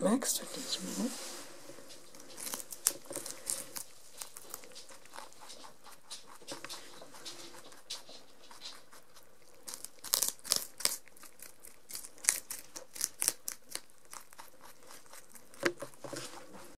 Next 20.